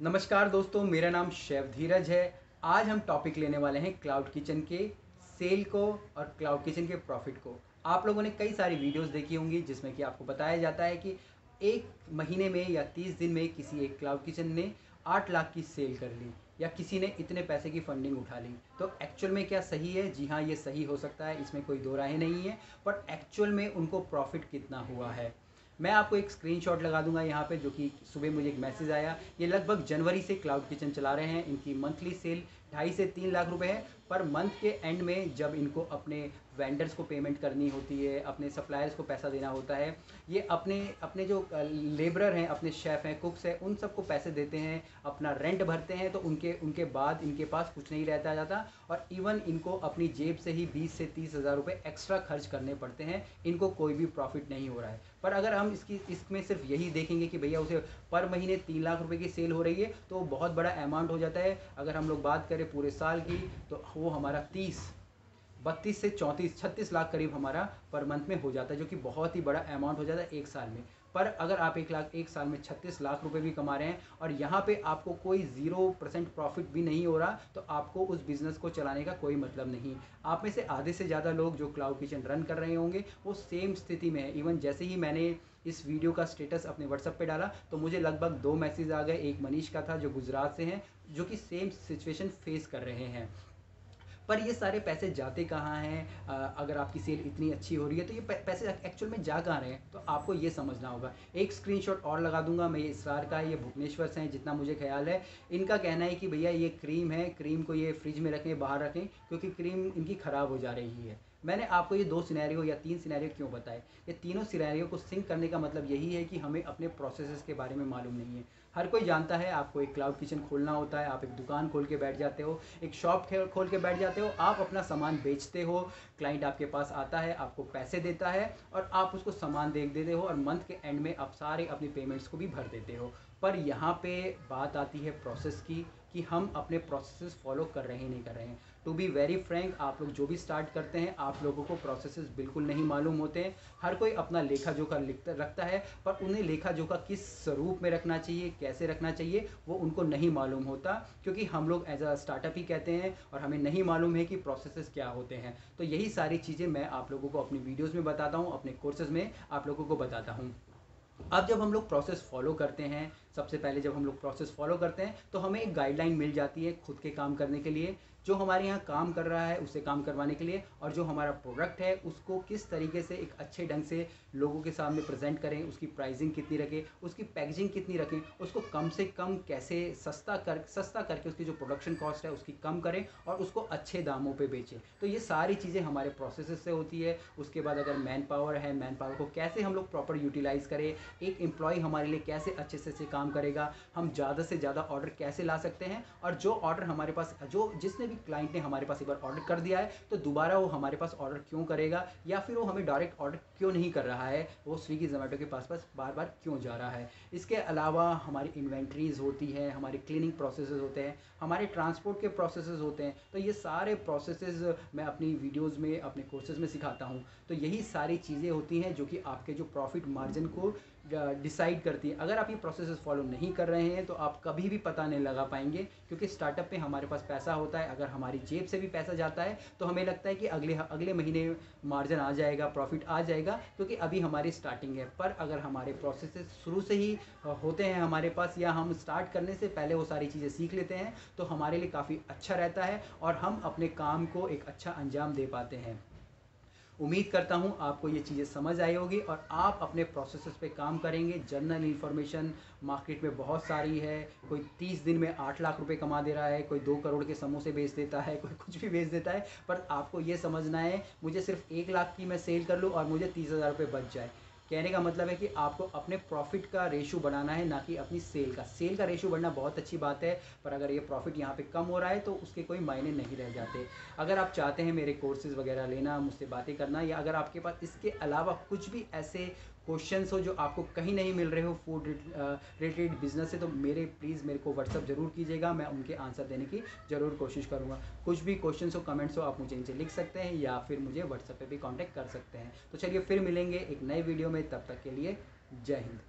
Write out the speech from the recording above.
नमस्कार दोस्तों, मेरा नाम शेफ धीरज है। आज हम टॉपिक लेने वाले हैं क्लाउड किचन के सेल को और क्लाउड किचन के प्रॉफिट को। आप लोगों ने कई सारी वीडियोस देखी होंगी जिसमें कि आपको बताया जाता है कि एक महीने में या तीस दिन में किसी एक क्लाउड किचन ने आठ लाख की सेल कर ली या किसी ने इतने पैसे की फंडिंग उठा ली। तो एक्चुअल में क्या सही है? जी हाँ ये सही हो सकता है, इसमें कोई दो राय नहीं है पर एक्चुअल में उनको प्रॉफिट कितना हुआ है? मैं आपको एक स्क्रीनशॉट लगा दूँगा यहाँ पे जो कि सुबह मुझे एक मैसेज आया। ये लगभग जनवरी से क्लाउड किचन चला रहे हैं। इनकी मंथली सेल ढाई से तीन लाख रुपए है पर मंथ के एंड में जब इनको अपने वेंडर्स को पेमेंट करनी होती है, अपने सप्लायर्स को पैसा देना होता है, ये अपने अपने जो लेबरर हैं, अपने शेफ़ हैं कुक्स हैं, उन सबको पैसे देते हैं, अपना रेंट भरते हैं तो उनके उनके बाद इनके पास कुछ नहीं रहता जाता और इवन इनको अपनी जेब से ही बीस से तीस हज़ार रुपये एक्स्ट्रा खर्च करने पड़ते हैं, इनको कोई भी प्रॉफिट नहीं हो रहा है। पर अगर हम इसकी, इसमें सिर्फ़ यही देखेंगे कि भैया उसे पर महीने तीन लाख रुपये की सेल हो रही है तो बहुत बड़ा अमाउंट हो जाता है। अगर हम लोग बात करें पूरे साल की तो वो हमारा तीस, बत्तीस से चौंतीस, छत्तीस लाख करीब हमारा पर मंथ में हो जाता है, जो कि बहुत ही बड़ा अमाउंट हो जाता है एक साल में। पर अगर आप एक लाख, एक साल में छत्तीस लाख रुपए भी कमा रहे हैं और यहाँ पे आपको कोई ज़ीरो परसेंट प्रॉफिट भी नहीं हो रहा तो आपको उस बिज़नेस को चलाने का कोई मतलब नहीं। आप में से आधे से ज़्यादा लोग जो क्लाउड किचन रन कर रहे होंगे, वो सेम स्थिति में है। इवन जैसे ही मैंने इस वीडियो का स्टेटस अपने व्हाट्सअप पे डाला तो मुझे लगभग दो मैसेज आ गए। एक मनीष का था जो गुजरात से हैं, जो कि सेम सिचुएशन फेस कर रहे हैं। पर ये सारे पैसे जाते कहाँ हैं? अगर आपकी सेल इतनी अच्छी हो रही है तो ये पैसे एक्चुअल में जा कहाँ रहे हैं। तो आपको ये समझना होगा। एक स्क्रीनशॉट और लगा दूँगा मैं ये इसरार का, ये भुवनेश्वर से हैं, जितना मुझे ख्याल है। इनका कहना है कि भैया ये क्रीम है क्रीम को ये फ्रिज में रखें, बाहर रखें, क्योंकि क्रीम इनकी ख़राब हो जा रही है। मैंने आपको ये दो सिनेरियो या तीन सिनेरियो क्यों बताए? ये तीनों सिनेरियो को सिंक करने का मतलब यही है कि हमें अपने प्रोसेसेस के बारे में मालूम नहीं है। हर कोई जानता है, आपको एक क्लाउड किचन खोलना होता है, आप एक दुकान खोल के बैठ जाते हो, एक शॉप खोल के बैठ जाते हो, आप अपना सामान बेचते हो क्लाइंट आपके पास आता है, आपको पैसे देता है और आप उसको सामान देख देते हो और मंथ के एंड में आप सारे अपनी पेमेंट्स को भी भर देते हो। पर यहाँ पे बात आती है प्रोसेस की, कि हम अपने प्रोसेसेस फॉलो कर रहे हैं, नहीं कर रहे हैं। टू बी वेरी फ्रैंक आप लोग जो भी स्टार्ट करते हैं, आप लोगों को प्रोसेसेस बिल्कुल नहीं मालूम होते हैं। हर कोई अपना लेखा जोखा लिखता, रखता है, पर उन्हें लेखा जोखा किस स्वरूप में रखना चाहिए कैसे रखना चाहिए, वो उनको नहीं मालूम होता, क्योंकि हम लोग एज अ स्टार्टअप ही कहते हैं और हमें नहीं मालूम है कि प्रोसेसेस क्या होते हैं। तो यही सारी चीज़ें मैं आप लोगों को अपनी वीडियोज़ में बताता हूँ, अपने कोर्सेज़ में आप लोगों को बताता हूँ। अब जब हम लोग प्रोसेस फॉलो करते हैं सबसे पहले जब हम लोग प्रोसेस फॉलो करते हैं तो हमें एक गाइडलाइन मिल जाती है खुद के काम करने के लिए जो हमारे यहाँ काम कर रहा है उसे काम करवाने के लिए और जो हमारा प्रोडक्ट है उसको किस तरीके से एक अच्छे ढंग से लोगों के सामने प्रेजेंट करें उसकी प्राइसिंग कितनी रखें उसकी पैकेजिंग कितनी रखें उसको कम से कम कैसे सस्ता कर सस्ता करके उसकी जो प्रोडक्शन कॉस्ट है उसकी कम करें और उसको अच्छे दामों पर बेचें। तो ये सारी चीज़ें हमारे प्रोसेस से होती है। उसके बाद अगर मैन पावर है मैन पावर को कैसे हम लोग प्रॉपर यूटिलाइज़ करें एक एम्प्लॉय हमारे लिए कैसे अच्छे से, से काम करेगा, हम ज़्यादा से ज़्यादा ऑर्डर कैसे ला सकते हैं? और जो ऑर्डर हमारे पास, जो जिसने भी क्लाइंट ने हमारे पास एक बार ऑर्डर कर दिया है तो दोबारा वो हमारे पास ऑर्डर क्यों करेगा? या फिर वो हमें डायरेक्ट ऑर्डर क्यों नहीं कर रहा है? वो स्विगी जोमेटो के पास पास बार बार क्यों जा रहा है? इसके अलावा हमारी इन्वेंट्रीज होती है, हमारे क्लीनिंग प्रोसेस होते हैं, हमारे ट्रांसपोर्ट के प्रोसेस होते हैं तो ये सारे प्रोसेस मैं अपनी वीडियोज़ में, अपने कोर्सेज में सिखाता हूँ। तो यही सारी चीज़ें होती हैं जो कि आपके जो प्रॉफिट मार्जिन को डिसाइड करती है। अगर आप ये प्रोसेस फॉलो नहीं कर रहे हैं तो आप कभी भी पता नहीं लगा पाएँगे, क्योंकि स्टार्टअप पे हमारे पास पैसा होता है। अगर हमारी जेब से भी पैसा जाता है तो हमें लगता है कि अगले अगले महीने मार्जिन आ जाएगा प्रॉफिट आ जाएगा, क्योंकि अभी हमारी स्टार्टिंग है। पर अगर हमारे प्रोसेस शुरू से ही होते हैं हमारे पास, या हम स्टार्ट करने से पहले वो सारी चीज़ें सीख लेते हैं तो हमारे लिए काफ़ी अच्छा रहता है, और हम अपने काम को एक अच्छा अंजाम दे पाते हैं। उम्मीद करता हूँ आपको ये चीज़ें समझ आई होगी और आप अपने प्रोसेस पे काम करेंगे। जनरल इन्फॉर्मेशन मार्केट में बहुत सारी है। कोई तीस दिन में आठ लाख रुपए कमा दे रहा है, कोई दो करोड़ के समोसे बेच देता है, कोई कुछ भी बेच देता है, पर आपको ये समझना है, मुझे सिर्फ़ एक लाख की मैं सेल कर लूँ और मुझे तीस हज़ार रुपये बच जाए। कहने का मतलब है कि आपको अपने प्रॉफिट का रेशो बढ़ाना है, ना कि अपनी सेल का। सेल का रेशो बढ़ना बहुत अच्छी बात है, पर अगर ये प्रॉफिट यहाँ पे कम हो रहा है तो उसके कोई मायने नहीं रह जाते। अगर आप चाहते हैं मेरे कोर्सेज वगैरह लेना, मुझसे बातें करना, या अगर आपके पास इसके अलावा कुछ भी ऐसे क्वेश्चंस हो जो आपको कहीं नहीं मिल रहे हो फ़ूड रिलेटेड बिज़नेस से तो मेरे प्लीज़ मेरे को व्हाट्सअप ज़रूर कीजिएगा, मैं उनके आंसर देने की ज़रूर कोशिश करूँगा। कुछ भी क्वेश्चन हो कमेंट्स हो, आप मुझे इनसे लिख सकते हैं या फिर मुझे व्हाट्सअप पर भी कॉन्टैक्ट कर सकते हैं। तो चलिए फिर मिलेंगे एक नए वीडियो में, तब तक के लिए जय हिंद।